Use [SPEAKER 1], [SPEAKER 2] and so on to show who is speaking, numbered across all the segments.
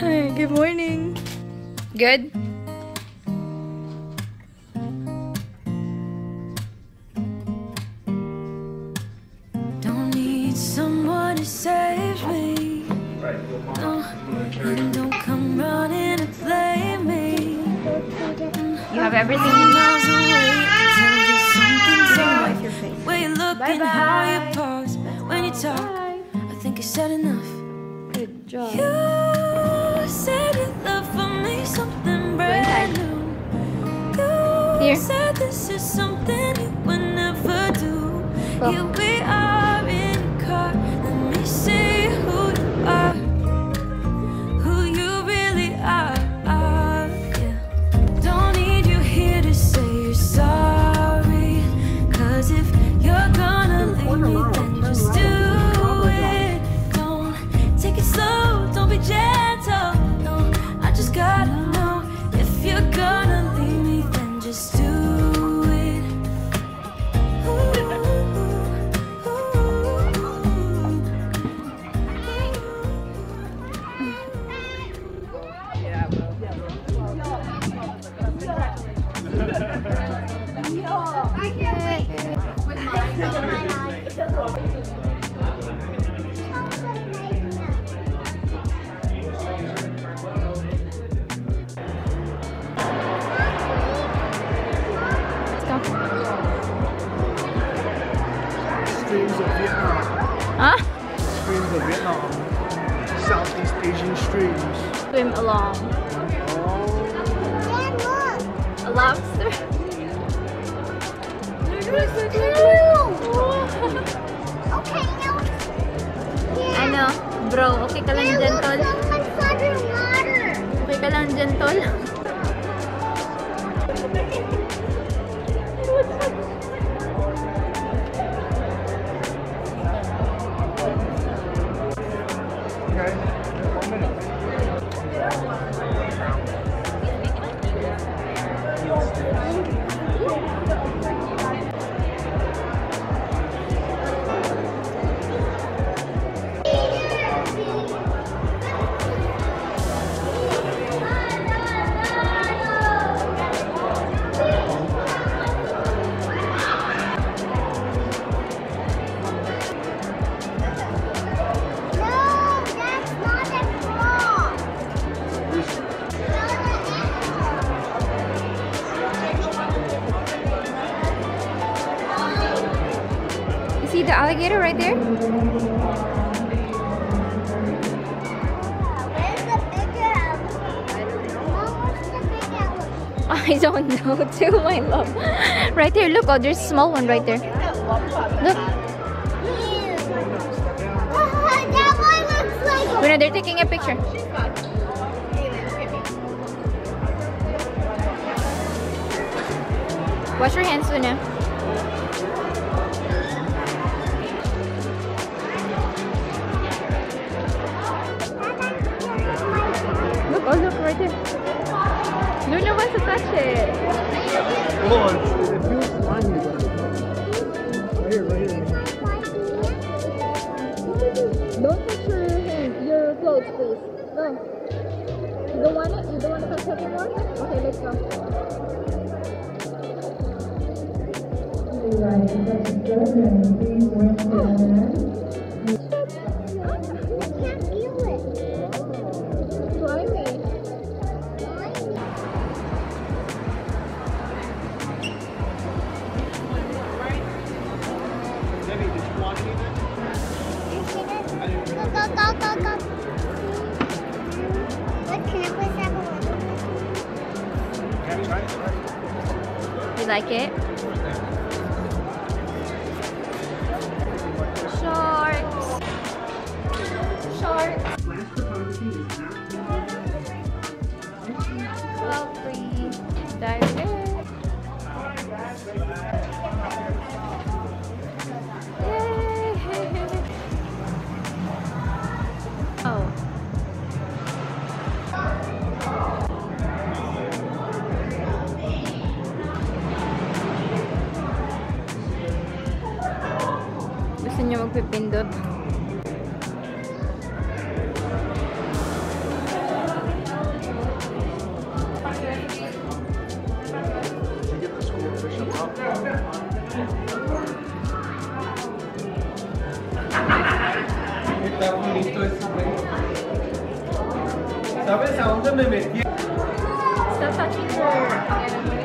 [SPEAKER 1] Hi, good morning. Good?
[SPEAKER 2] Don't need someone to save me. No, and don't come running to blame me.
[SPEAKER 1] You have everything you need.
[SPEAKER 2] Miles you something's
[SPEAKER 1] Wipe your.
[SPEAKER 2] Way you look and
[SPEAKER 1] Bye-bye.
[SPEAKER 2] how you pause when you talk.
[SPEAKER 1] Bye.
[SPEAKER 2] I think I said enough.
[SPEAKER 1] Good job. Here.
[SPEAKER 2] said oh.
[SPEAKER 1] Let's go.
[SPEAKER 3] Streams of Vietnam.
[SPEAKER 1] Huh?
[SPEAKER 3] Streams of Vietnam. Southeast Asian streams.
[SPEAKER 1] Swim along.
[SPEAKER 3] Oh,
[SPEAKER 1] A lobster?
[SPEAKER 4] Okay, now.
[SPEAKER 1] ano? Bro, okay ka lang dyan, tol? Okay ka lang dyan, tol? Alligator right there? I don't know too, my love. Right there, look. Oh, there's a small one right there. Look. Luna, they're taking a picture. Wash your hands, Luna. Go. You don't want it? You don't want to touch anymore? Okay, let's go.
[SPEAKER 4] can't
[SPEAKER 1] like it? dipindot Está bonito esto,
[SPEAKER 3] ¿Sabes a dónde me metí? Está chico.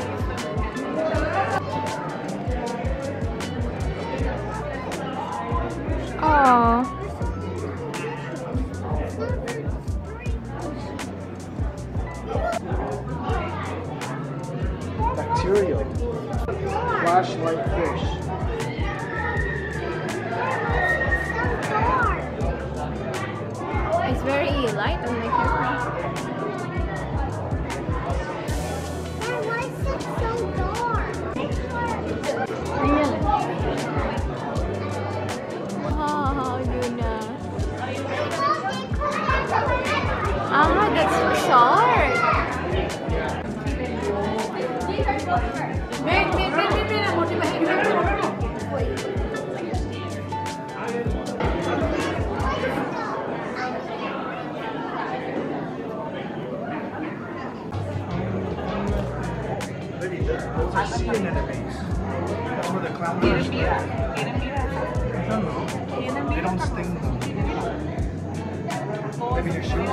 [SPEAKER 3] Maybe your shoe.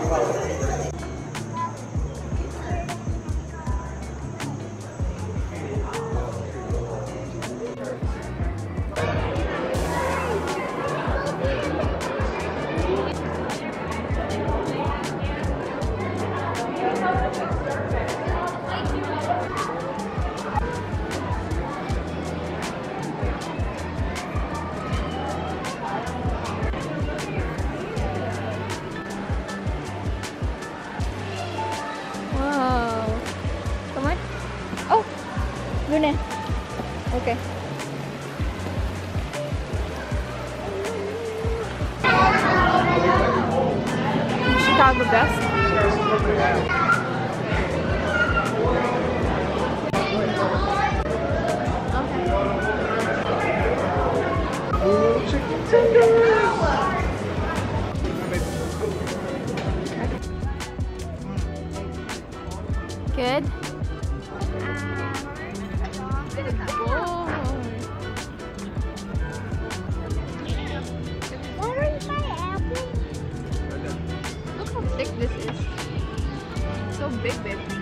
[SPEAKER 1] Wow. Luna. Okay. Chicago best. Big, babe.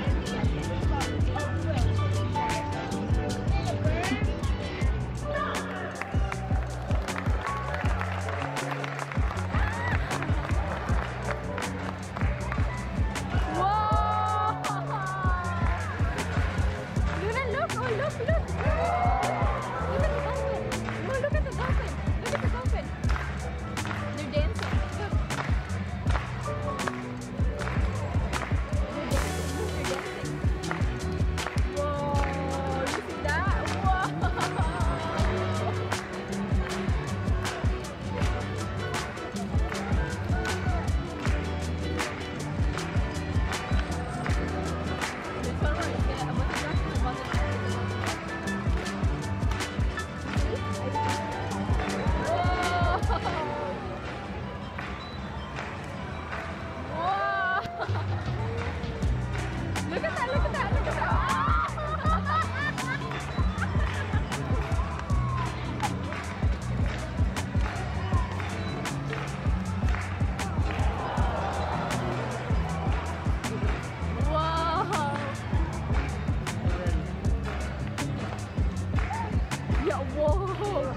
[SPEAKER 1] Whoa!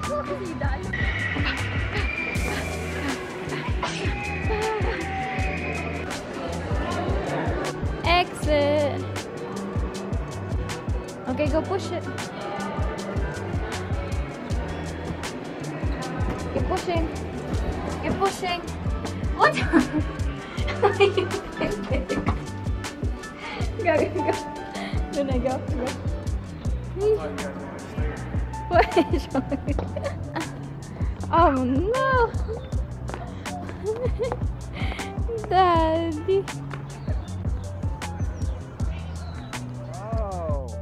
[SPEAKER 1] Look. Exit. Okay, go push it. Keep pushing. Keep pushing. What? go, go, go. Then I go, go. Wait, oh no! Daddy.
[SPEAKER 3] Oh.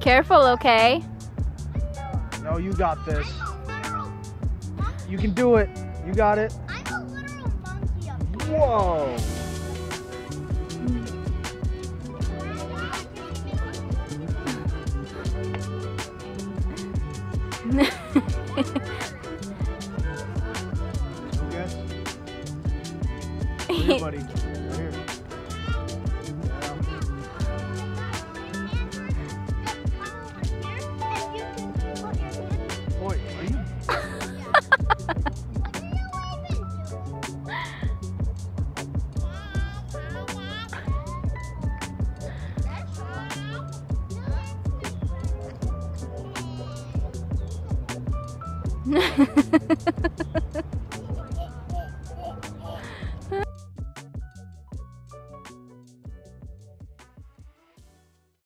[SPEAKER 1] Careful, okay?
[SPEAKER 3] No, you got this. You can do it. You got it.
[SPEAKER 4] I'm a literal monkey up
[SPEAKER 3] Whoa.
[SPEAKER 4] ね。Right here. Boy, are you?